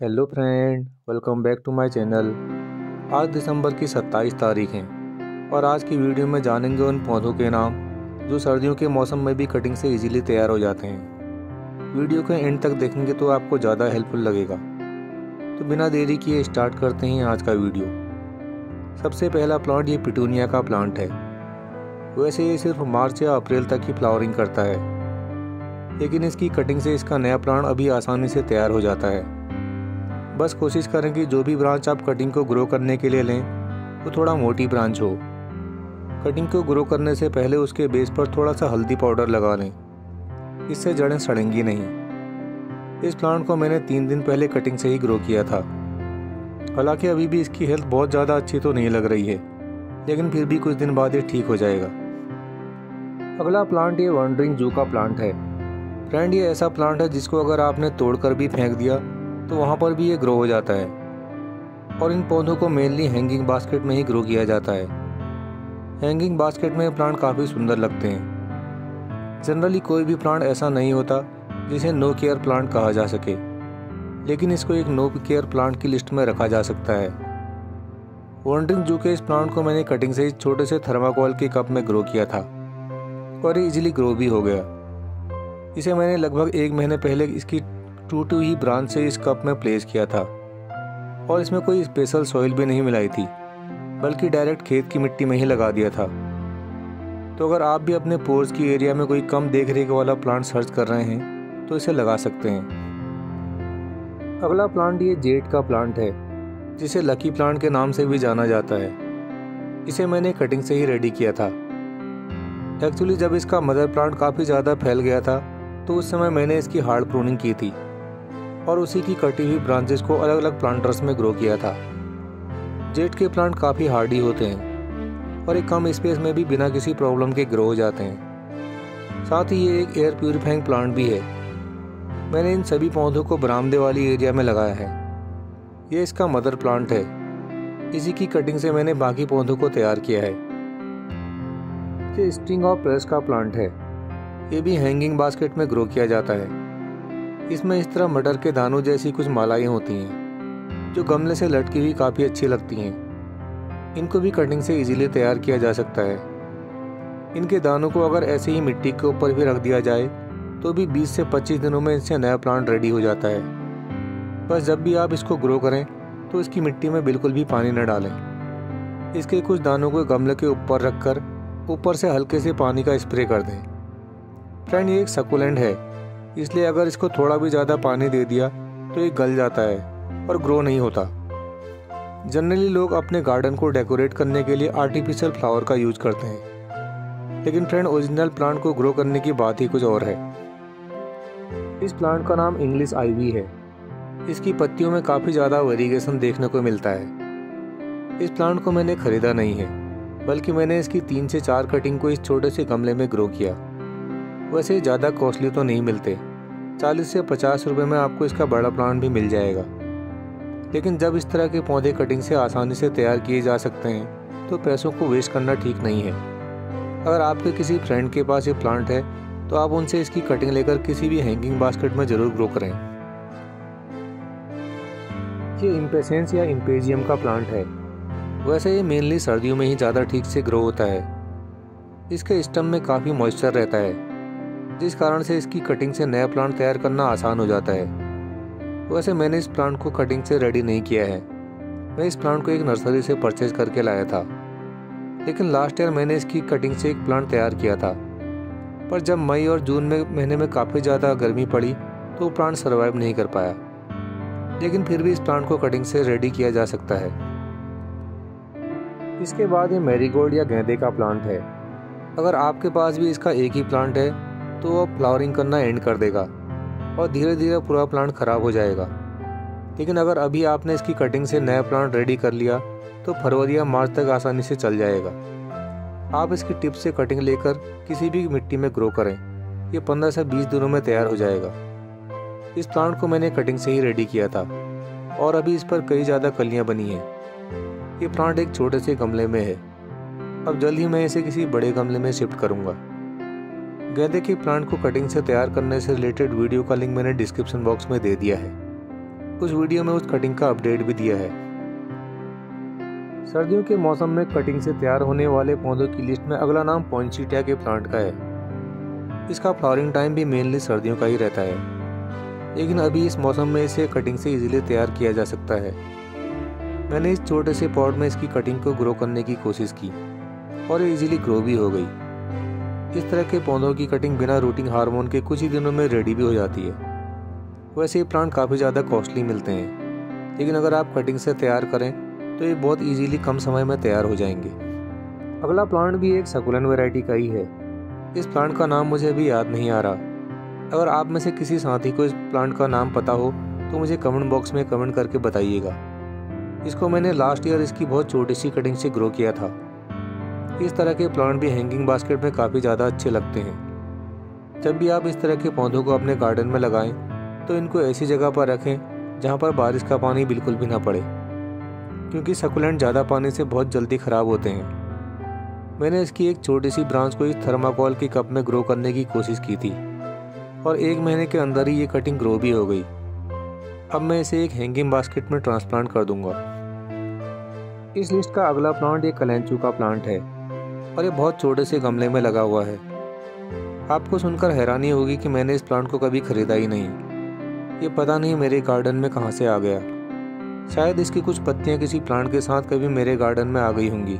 Hello friend, welcome back to my channel. आज दिसंबर की 27 तारीख है और आज की वीडियो में जानेंगे उन पौधों के नाम जो सर्दियों के मौसम में भी कटिंग से इजीली तैयार हो जाते हैं। वीडियो के एंड तक देखेंगे तो आपको ज़्यादा हेल्पफुल लगेगा। तो बिना देरी किए स्टार्ट करते हैं आज का वीडियो। सबसे पहला प्लांट ये पिटूनिया का प्लांट है। वैसे ये सिर्फ़ मार्च या अप्रैल तक ही फ्लावरिंग करता है। लेकिन इसकी कटिंग से इसका नया प्लांट अभी आसानी से तैयार हो जाता है। बस कोशिश करें कि जो भी ब्रांच आप कटिंग को ग्रो करने के लिए लें, वो थोड़ा मोटी ब्रांच हो। कटिंग को ग्रो करने से पहले उसके बेस पर थोड़ा सा हल्दी पाउडर लगा लें। इससे जड़ें सड़ेंगी नहीं। इस प्लांट को मैंने तीन दिन पहले कटिंग से ही ग्रो किया था। हालाँकि अभी भी इसकी हेल्थ बहुत ज़्यादा अच्छी तो नहीं लग रही है, लेकिन फिर भी कुछ दिन बाद ये ठीक हो जाएगा। अगला प्लांट ये वंडरिंग जू का प्लांट है। फ्रेंड ये ऐसा प्लांट है जिसको अगर आपने तोड़कर भी फेंक दिया तो वहाँ पर भी ये ग्रो हो जाता है। और इन पौधों को मेनली हैंगिंग बास्केट में ही ग्रो किया जाता है। हैंगिंग बास्केट में प्लांट काफ़ी सुंदर लगते हैं। जनरली कोई भी प्लांट ऐसा नहीं होता जिसे नो केयर प्लांट कहा जा सके। लेकिन इसको एक नो केयर प्लांट की लिस्ट में रखा जा सकता है। वॉन्ड्रिंग जू के इस प्लांट को मैंने कटिंग से छोटे से थर्माकोल के कप में ग्रो किया था। और ये इजीली ग्रो भी हो गया। इसे मैंने लगभग एक महीने पहले इसकी टू टू ही ब्रांच से इस कप में प्लेस किया था। और इसमें कोई स्पेशल सॉइल भी नहीं मिलाई थी, बल्कि डायरेक्ट खेत की मिट्टी में ही लगा दिया था। तो अगर आप भी अपने पोर्स की एरिया में कोई कम देख रेख वाला प्लांट सर्च कर रहे हैं तो इसे लगा सकते हैं। अगला प्लांट ये जेट का प्लांट है, जिसे लकी प्लांट के नाम से भी जाना जाता है। इसे मैंने कटिंग से ही रेडी किया था। एक्चुअली जब इसका मदर प्लांट काफ़ी ज़्यादा फैल गया था तो उस समय मैंने इसकी हार्ड प्रूनिंग की थी। और उसी की कटी हुई ब्रांचेस को अलग अलग प्लांटर्स में ग्रो किया था। जेट के प्लांट काफ़ी हार्डी होते हैं और एक कम स्पेस में भी बिना किसी प्रॉब्लम के ग्रो हो जाते हैं। साथ ही ये एक एयर प्योरीफाइंग प्लांट भी है। मैंने इन सभी पौधों को बरामदे वाली एरिया में लगाया है। ये इसका मदर प्लांट है। इसी की कटिंग से मैंने बाकी पौधों को तैयार किया है। ये स्ट्रिंग ऑफ़ प्रेस का प्लांट है। ये भी हैंगिंग बास्केट में ग्रो किया जाता है। इसमें इस तरह मटर के दानों जैसी कुछ मालाएँ होती हैं, जो गमले से लटकी हुई काफ़ी अच्छी लगती हैं। इनको भी कटिंग से इजीली तैयार किया जा सकता है। इनके दानों को अगर ऐसे ही मिट्टी के ऊपर भी रख दिया जाए तो भी 20 से 25 दिनों में इससे नया प्लांट रेडी हो जाता है। बस जब भी आप इसको ग्रो करें तो इसकी मिट्टी में बिल्कुल भी पानी न डालें। इसके कुछ दानों को गमले के ऊपर रखकर, ऊपर से हल्के से पानी का स्प्रे कर दें। फ्रेंड ये एक सकुलेंट है। इसलिए अगर इसको थोड़ा भी ज़्यादा पानी दे दिया तो ये गल जाता है और ग्रो नहीं होता। जनरली लोग अपने गार्डन को डेकोरेट करने के लिए आर्टिफिशियल फ्लावर का यूज़ करते हैं। लेकिन फ्रेंड ओरिजिनल प्लांट को ग्रो करने की बात ही कुछ और है। इस प्लांट का नाम इंग्लिश आईवी है। इसकी पत्तियों में काफ़ी ज़्यादा वेरिगेशन देखने को मिलता है। इस प्लांट को मैंने ख़रीदा नहीं है, बल्कि मैंने इसकी तीन से चार कटिंग को इस छोटे से गमले में ग्रो किया। वैसे ज़्यादा कॉस्टली तो नहीं मिलते। चालीस से पचास रुपये में आपको इसका बड़ा प्लांट भी मिल जाएगा। लेकिन जब इस तरह के पौधे कटिंग से आसानी से तैयार किए जा सकते हैं तो पैसों को वेस्ट करना ठीक नहीं है। अगर आपके किसी फ्रेंड के पास ये प्लांट है तो आप उनसे इसकी कटिंग लेकर किसी भी हैंगिंग बास्केट में ज़रूर ग्रो करें। ये इम्पेसेंस या इम्पेजियम का प्लांट है। वैसे ये मेनली सर्दियों में ही ज़्यादा ठीक से ग्रो होता है। इसके स्टम में काफ़ी मॉइस्चर रहता है। जिस कारण से इसकी कटिंग से नया प्लांट तैयार करना आसान हो जाता है। वैसे मैंने इस प्लांट को कटिंग से रेडी नहीं किया है। मैं इस प्लांट को एक नर्सरी से परचेज करके लाया था। लेकिन लास्ट ईयर मैंने इसकी कटिंग से एक प्लांट तैयार किया था। पर जब मई और जून में महीने में काफ़ी ज़्यादा गर्मी पड़ी तो प्लांट सर्वाइव नहीं कर पाया। लेकिन फिर भी इस प्लांट को कटिंग से रेडी किया जा सकता है। इसके बाद ये मैरीगोल्ड या गेंदे का प्लांट है। अगर आपके पास भी इसका एक ही प्लांट है तो वह फ्लावरिंग करना एंड कर देगा और धीरे धीरे पूरा प्लांट ख़राब हो जाएगा। लेकिन अगर अभी आपने इसकी कटिंग से नया प्लांट रेडी कर लिया तो फरवरी या मार्च तक आसानी से चल जाएगा। आप इसकी टिप से कटिंग लेकर किसी भी मिट्टी में ग्रो करें। ये 15 से 20 दिनों में तैयार हो जाएगा। इस प्लांट को मैंने कटिंग से ही रेडी किया था और अभी इस पर कई ज़्यादा कलियाँ बनी हैं। ये प्लांट एक छोटे से गमले में है। अब जल्द ही मैं इसे किसी बड़े गमले में शिफ्ट करूँगा। गेंदे की प्लांट को कटिंग से तैयार करने से रिलेटेड वीडियो का लिंक मैंने डिस्क्रिप्शन बॉक्स में दे दिया है। उस वीडियो में उस कटिंग का अपडेट भी दिया है। सर्दियों के मौसम में कटिंग से तैयार होने वाले पौधों की लिस्ट में अगला नाम पॉइंसीटिया के प्लांट का है। इसका फ्लावरिंग टाइम भी मेनली सर्दियों का ही रहता है। लेकिन अभी इस मौसम में इसे कटिंग से इजीली तैयार किया जा सकता है। मैंने इस छोटे से पॉट में इसकी कटिंग को ग्रो करने की कोशिश की और ये इजीली ग्रो भी हो गई। इस तरह के पौधों की कटिंग बिना रूटिंग हार्मोन के कुछ ही दिनों में रेडी भी हो जाती है। वैसे ये प्लांट काफ़ी ज़्यादा कॉस्टली मिलते हैं। लेकिन अगर आप कटिंग से तैयार करें तो ये बहुत इजीली कम समय में तैयार हो जाएँगे। अगला प्लांट भी एक सकुलन वैरायटी का ही है। इस प्लांट का नाम मुझे अभी याद नहीं आ रहा। अगर आप में से किसी साथी को इस प्लांट का नाम पता हो तो मुझे कमेंट बॉक्स में कमेंट करके बताइएगा। इसको मैंने लास्ट ईयर इसकी बहुत छोटी सी कटिंग से ग्रो किया था। इस तरह के प्लांट भी हैंगिंग बास्केट में काफ़ी ज़्यादा अच्छे लगते हैं। जब भी आप इस तरह के पौधों को अपने गार्डन में लगाएँ तो इनको ऐसी जगह पर रखें, जहाँ पर बारिश का पानी बिल्कुल भी ना पड़े। क्योंकि सकुलेंट ज़्यादा पानी से बहुत जल्दी ख़राब होते हैं। मैंने इसकी एक छोटी सी ब्रांच को इस थर्माकोल के कप में ग्रो करने की कोशिश की थी, और एक महीने के अंदर ही ये कटिंग ग्रो भी हो गई। अब मैं इसे एक हैंगिंग बास्केट में ट्रांसप्लांट कर दूँगा। इस लिस्ट का अगला प्लांट एक कलेंचू का प्लांट है। और ये बहुत छोटे से गमले में लगा हुआ है। आपको सुनकर हैरानी होगी कि मैंने इस प्लांट को कभी खरीदा ही नहीं। ये पता नहीं मेरे गार्डन में कहाँ से आ गया। शायद इसकी कुछ पत्तियाँ किसी प्लांट के साथ कभी मेरे गार्डन में आ गई होंगी।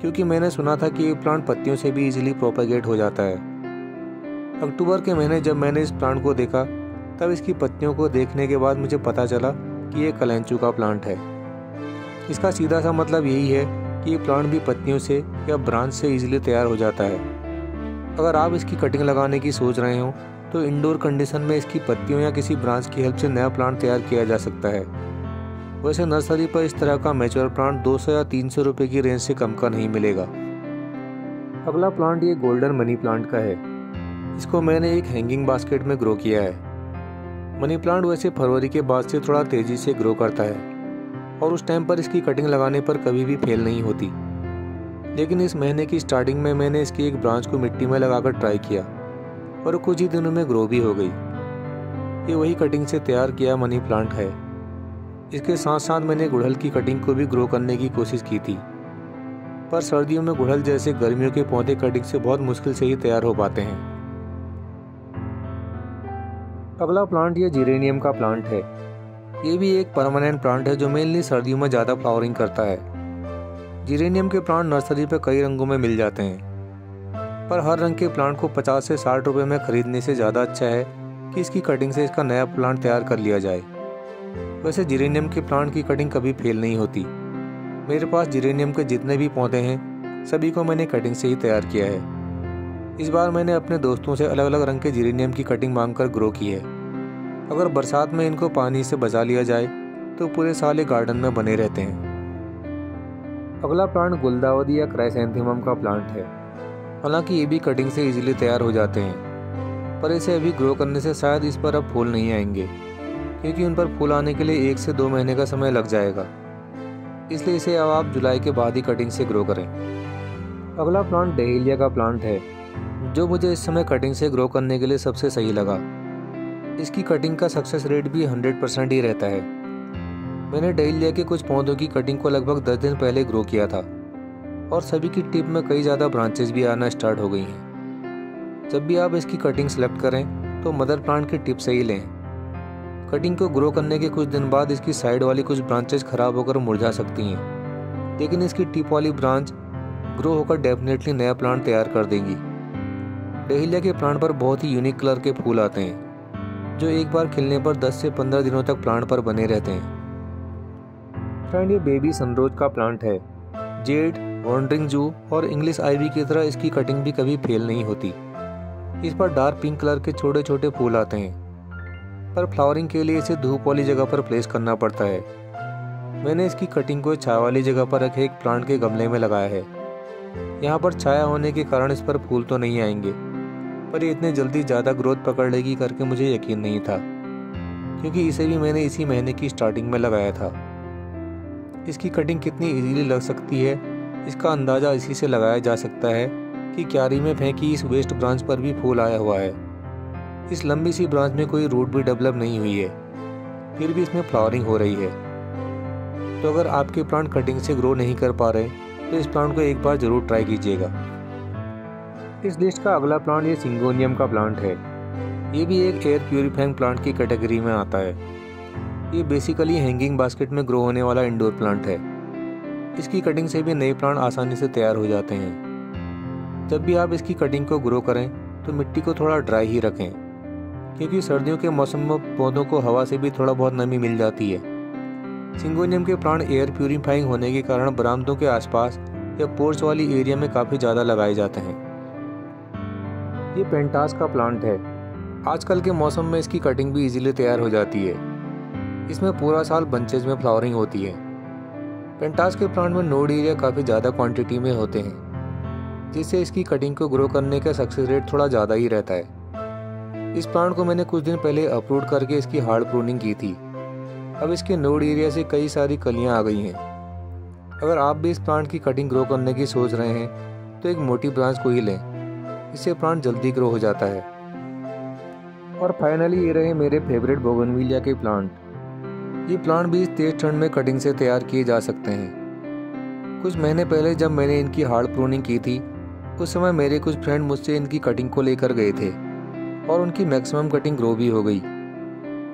क्योंकि मैंने सुना था कि ये प्लांट पत्तियों से भी इजीली प्रोपेगेट हो जाता है। अक्टूबर के महीने जब मैंने इस प्लांट को देखा, तब इसकी पत्तियों को देखने के बाद मुझे पता चला कि ये कलेंचू का प्लांट है। इसका सीधा सा मतलब यही है ये प्लांट भी पत्तियों से या ब्रांच से इजीली तैयार हो जाता है। अगर आप इसकी कटिंग लगाने की सोच रहे हो तो इंडोर कंडीशन में इसकी पत्तियों या किसी ब्रांच की हेल्प से नया प्लांट तैयार किया जा सकता है। वैसे नर्सरी पर इस तरह का मेच्योर प्लांट 200 या 300 रुपए की रेंज से कम का नहीं मिलेगा। अगला प्लांट ये गोल्डन मनी प्लांट का है। इसको मैंने एक हैंगिंग बास्केट में ग्रो किया है। मनी प्लांट वैसे फरवरी के बाद से थोड़ा तेज़ी से ग्रो करता है। और उस टाइम पर इसकी कटिंग लगाने पर कभी भी फेल नहीं होती। लेकिन इस महीने की स्टार्टिंग में मैंने इसकी एक ब्रांच को मिट्टी में लगाकर ट्राई किया और कुछ ही दिनों में ग्रो भी हो गई। ये वही कटिंग से तैयार किया मनी प्लांट है। इसके साथ साथ मैंने गुड़हल की कटिंग को भी ग्रो करने की कोशिश की थी। पर सर्दियों में गुड़हल जैसे गर्मियों के पौधे कटिंग से बहुत मुश्किल से ही तैयार हो पाते हैं। अगला प्लांट यह जीरेनियम का प्लांट है। ये भी एक परमानेंट प्लांट है जो मेनली सर्दियों में ज़्यादा फ्लावरिंग करता है। जीरेनियम के प्लांट नर्सरी पर कई रंगों में मिल जाते हैं। पर हर रंग के प्लांट को 50 से 60 रुपए में खरीदने से ज़्यादा अच्छा है कि इसकी कटिंग से इसका नया प्लांट तैयार कर लिया जाए। वैसे जीरेनियम के प्लांट की कटिंग कभी फेल नहीं होती। मेरे पास जीरेनियम के जितने भी पौधे हैं, सभी को मैंने कटिंग से ही तैयार किया है। इस बार मैंने अपने दोस्तों से अलग अलग रंग के जीरेनियम की कटिंग मांग कर ग्रो की है। अगर बरसात में इनको पानी से बचा लिया जाए तो पूरे साल ये गार्डन में बने रहते हैं। अगला प्लांट गुलदावदी या क्राइसेंथीमम का प्लांट है। हालाँकि ये भी कटिंग से इजीली तैयार हो जाते हैं, पर इसे अभी ग्रो करने से शायद इस पर अब फूल नहीं आएँगे, क्योंकि उन पर फूल आने के लिए एक से दो महीने का समय लग जाएगा। इसलिए इसे अब आप जुलाई के बाद ही कटिंग से ग्रो करें। अगला प्लांट डेहिलिया का प्लांट है, जो मुझे इस समय कटिंग से ग्रो करने के लिए सबसे सही लगा। इसकी कटिंग का सक्सेस रेट भी 100 परसेंट ही रहता है। मैंने डेलिया के कुछ पौधों की कटिंग को लगभग 10 दिन पहले ग्रो किया था और सभी की टिप में कई ज़्यादा ब्रांचेस भी आना स्टार्ट हो गई हैं। जब भी आप इसकी कटिंग सेलेक्ट करें तो मदर प्लांट की टिप से ही लें। कटिंग को ग्रो करने के कुछ दिन बाद इसकी साइड वाली कुछ ब्रांचेस खराब होकर मुरझा सकती हैं। लेकिन इसकी टिप वाली ब्रांच ग्रो होकर डेफिनेटली नया प्लांट तैयार कर देंगी। डहेलिया के प्लांट पर बहुत ही यूनिक कलर के फूल आते हैं। जो एक बार खिलने पर 10 से 15 दिनों तक प्लांट पर बने रहते हैं। फ्रेंड, ये बेबी सनरोज का प्लांट है। जेड, वॉन्ड्रिंग जू और इंग्लिश आईवी की तरह इसकी कटिंग भी कभी फेल नहीं होती। इस पर डार्क पिंक कलर के छोटे छोटे फूल आते हैं। पर फ्लावरिंग के लिए इसे धूप वाली जगह पर प्लेस करना पड़ता है। मैंने इसकी कटिंग को छाया वाली जगह पर रखे एक प्लांट के गमले में लगाया है। यहाँ पर छाया होने के कारण इस पर फूल तो नहीं आएँगे। पर ये इतने जल्दी ज़्यादा ग्रोथ पकड़ लेगी करके मुझे यकीन नहीं था, क्योंकि इसे भी मैंने इसी महीने की स्टार्टिंग में लगाया था। इसकी कटिंग कितनी इजीली लग सकती है? इसका अंदाज़ा इसी से लगाया जा सकता है कि क्यारी में फेंकी इस वेस्ट ब्रांच पर भी फूल आया हुआ है। इस लंबी सी ब्रांच में कोई रूट भी डेवलप नहीं हुई है, फिर भी इसमें फ्लावरिंग हो रही है। तो अगर आपके प्लांट कटिंग से ग्रो नहीं कर पा रहे तो इस प्लांट को एक बार ज़रूर ट्राई कीजिएगा। इस लिस्ट का अगला प्लांट ये सिंगोनियम का प्लांट है। ये भी एक एयर प्योरीफाइंग प्लांट की कैटेगरी में आता है। ये बेसिकली हैंगिंग बास्केट में ग्रो होने वाला इंडोर प्लांट है। इसकी कटिंग से भी नए प्लांट आसानी से तैयार हो जाते हैं। जब भी आप इसकी कटिंग को ग्रो करें तो मिट्टी को थोड़ा ड्राई ही रखें। क्योंकि सर्दियों के मौसम में पौधों को हवा से भी थोड़ा बहुत नमी मिल जाती है। सिंगोनियम के प्लांट एयर प्योरीफाइंग होने के कारण बरामदों के आसपास या पोर्च वाली एरिया में काफ़ी ज़्यादा लगाए जाते हैं। ये पेंटास का प्लांट है। आजकल के मौसम में इसकी कटिंग भी इजीली तैयार हो जाती है। इसमें पूरा साल बंचेज में फ्लावरिंग होती है। पेंटास के प्लांट में नोड एरिया काफ़ी ज़्यादा क्वांटिटी में होते हैं, जिससे इसकी कटिंग को ग्रो करने का सक्सेस रेट थोड़ा ज़्यादा ही रहता है। इस प्लांट को मैंने कुछ दिन पहले अपलोड करके इसकी हार्ड प्रूनिंग की थी। अब इसके नोड एरिया से कई सारी कलियाँ आ गई हैं। अगर आप भी इस प्लांट की कटिंग ग्रो करने की सोच रहे हैं तो एक मोटी ब्रांच को ही लें। इससे प्लांट जल्दी ग्रो हो जाता है। और फाइनली ये रहे मेरे फेवरेट बोगनविलिया के प्लांट ये प्लांट भी तेज ठंड में कटिंग से तैयार किए जा सकते हैं। कुछ महीने पहले जब मैंने इनकी हार्ड प्रूनिंग की थी, उस समय मेरे कुछ फ्रेंड मुझसे इनकी कटिंग को लेकर गए थे, और उनकी मैक्सिमम कटिंग ग्रो भी हो गई।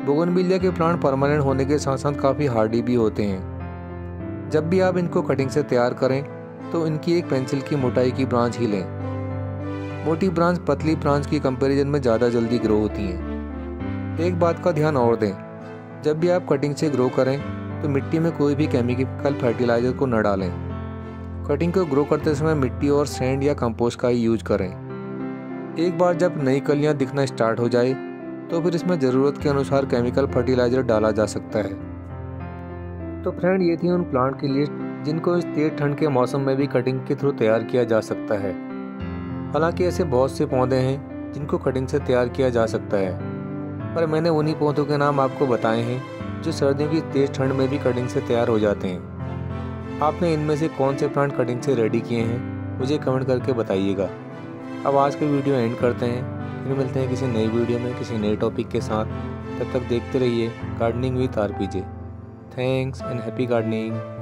बोगनविलिया के प्लांट परमानेंट होने के साथ साथ काफ़ी हार्डी भी होते हैं। जब भी आप इनको कटिंग से तैयार करें तो इनकी एक पेंसिल की मोटाई की ब्रांच ही लें। मोटी ब्रांच पतली ब्रांच की कंपैरिजन में ज़्यादा जल्दी ग्रो होती हैं। एक बात का ध्यान और दें, जब भी आप कटिंग से ग्रो करें तो मिट्टी में कोई भी केमिकल फर्टिलाइज़र को न डालें। कटिंग को ग्रो करते समय मिट्टी और सैंड या कंपोस्ट का ही यूज़ करें। एक बार जब नई कलियाँ दिखना स्टार्ट हो जाए तो फिर इसमें ज़रूरत के अनुसार केमिकल फर्टिलाइज़र डाला जा सकता है। तो फ्रेंड ये थी उन प्लांट की लिस्ट जिनको इस तेज ठंड के मौसम में भी कटिंग के थ्रू तैयार किया जा सकता है। हालाँकि ऐसे बहुत से पौधे हैं जिनको कटिंग से तैयार किया जा सकता है। पर मैंने उन्हीं पौधों के नाम आपको बताए हैं जो सर्दियों की तेज़ ठंड में भी कटिंग से तैयार हो जाते हैं। आपने इनमें से कौन से प्लांट कटिंग से रेडी किए हैं, मुझे कमेंट करके बताइएगा। अब आज की वीडियो एंड करते हैं। फिर मिलते हैं किसी नई वीडियो में, किसी नए टॉपिक के साथ। तब तक देखते रहिए, gardening with R thanks and happy gardening.